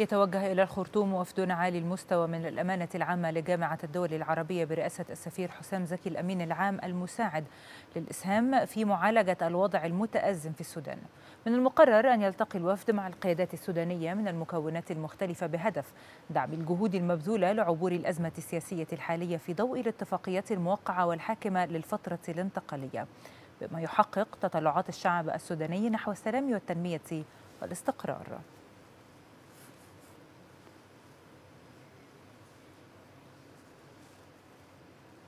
يتوجه إلى الخرطوم وفد عالي المستوى من الأمانة العامة لجامعة الدول العربية برئاسة السفير حسام زكي الأمين العام المساعد للإسهام في معالجة الوضع المتأزم في السودان. من المقرر أن يلتقي الوفد مع القيادات السودانية من المكونات المختلفة بهدف دعم الجهود المبذولة لعبور الأزمة السياسية الحالية في ضوء الاتفاقيات الموقعة والحاكمة للفترة الانتقالية. بما يحقق تطلعات الشعب السوداني نحو السلام والتنمية والاستقرار.